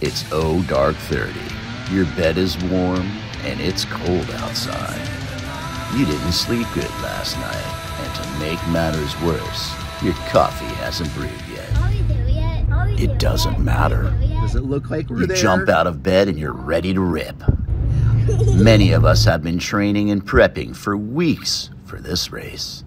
It's O Dark 30. Your bed is warm and it's cold outside. You didn't sleep good last night, and to make matters worse, your coffee hasn't brewed yet. Are we there yet? Are we It doesn't matter. Are we there yet? Does it look like we're You there? jump out of bed and you're ready to rip. Many of us have been training and prepping for weeks for this race.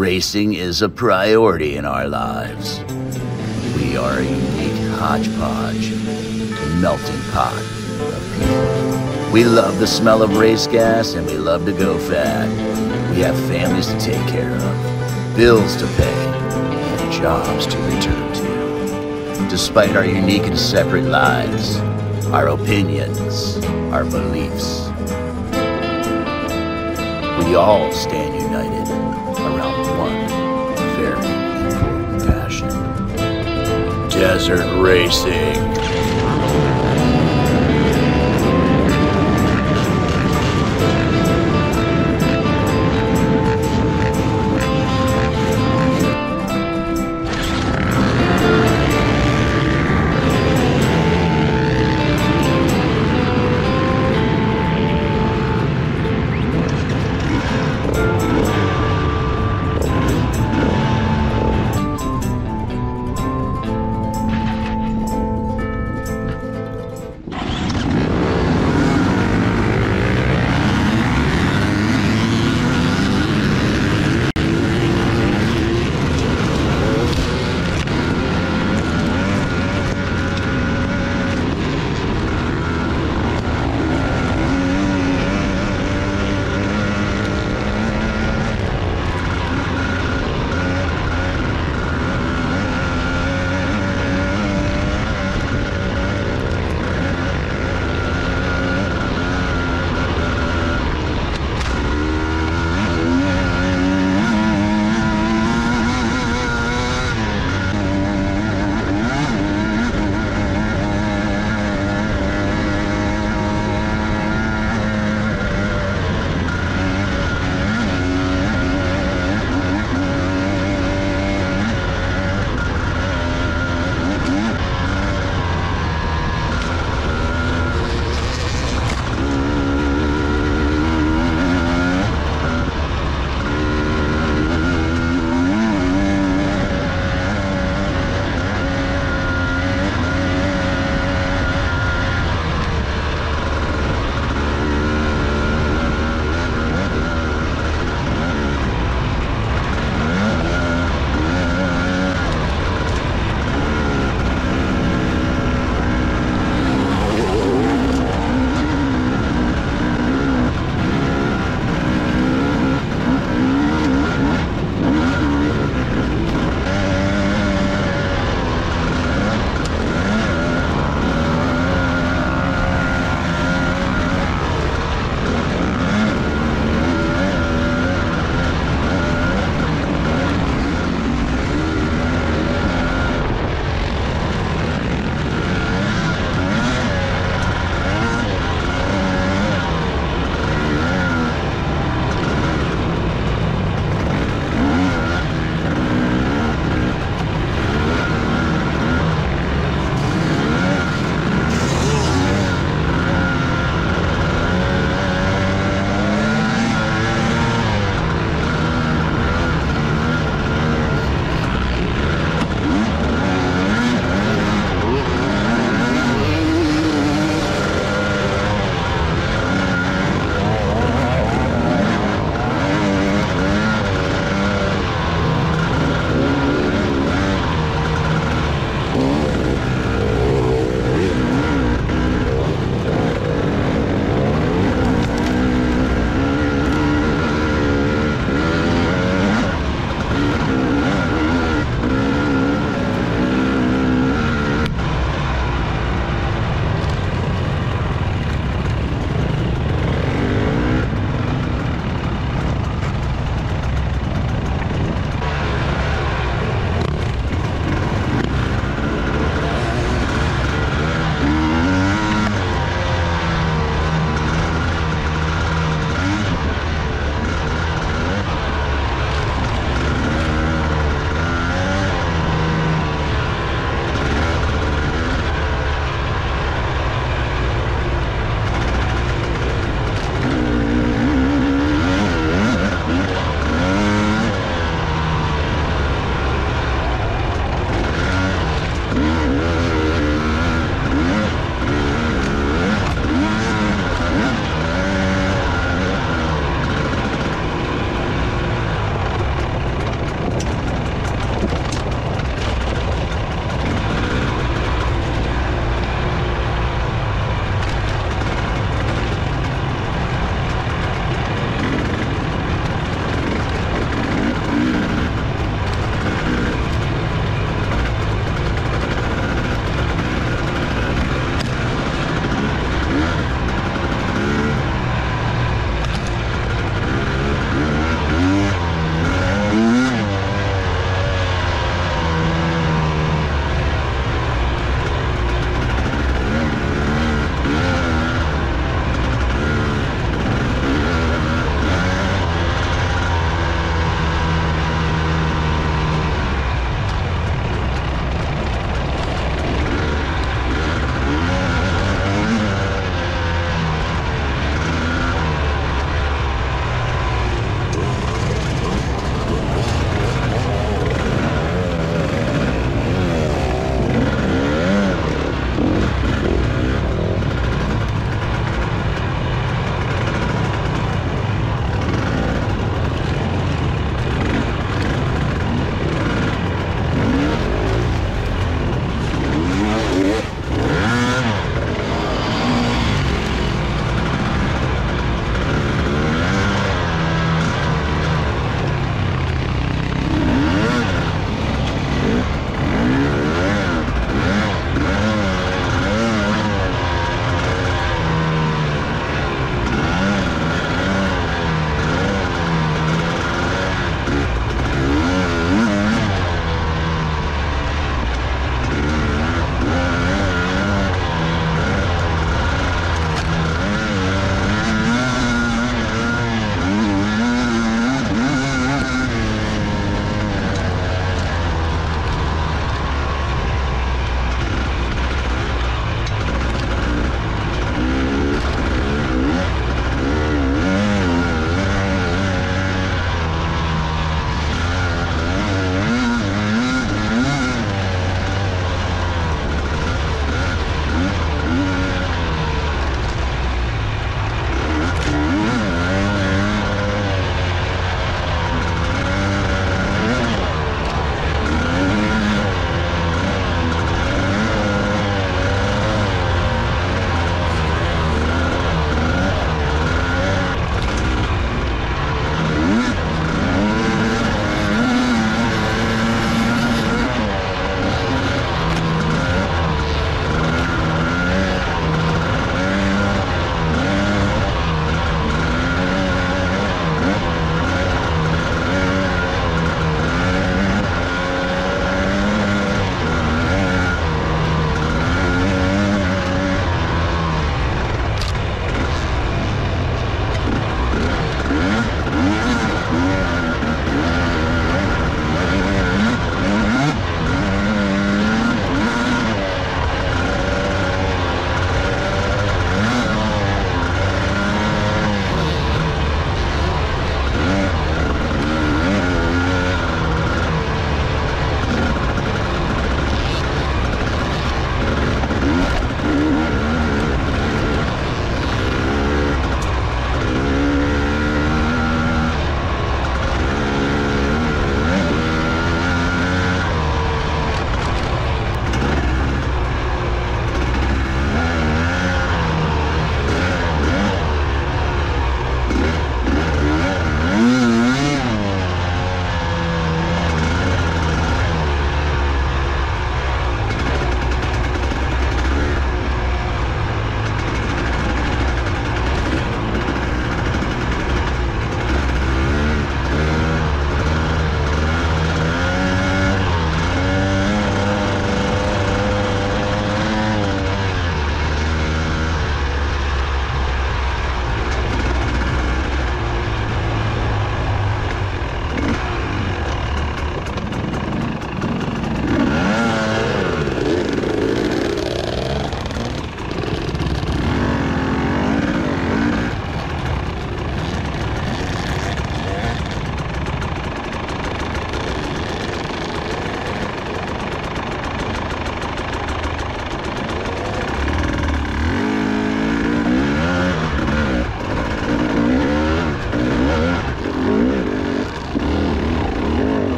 Racing is a priority in our lives. We are a unique hodgepodge, a melting pot of people. We love the smell of race gas and we love to go fat. We have families to take care of, bills to pay, and jobs to return to. Despite our unique and separate lives, our opinions, our beliefs, we all stand desert racing.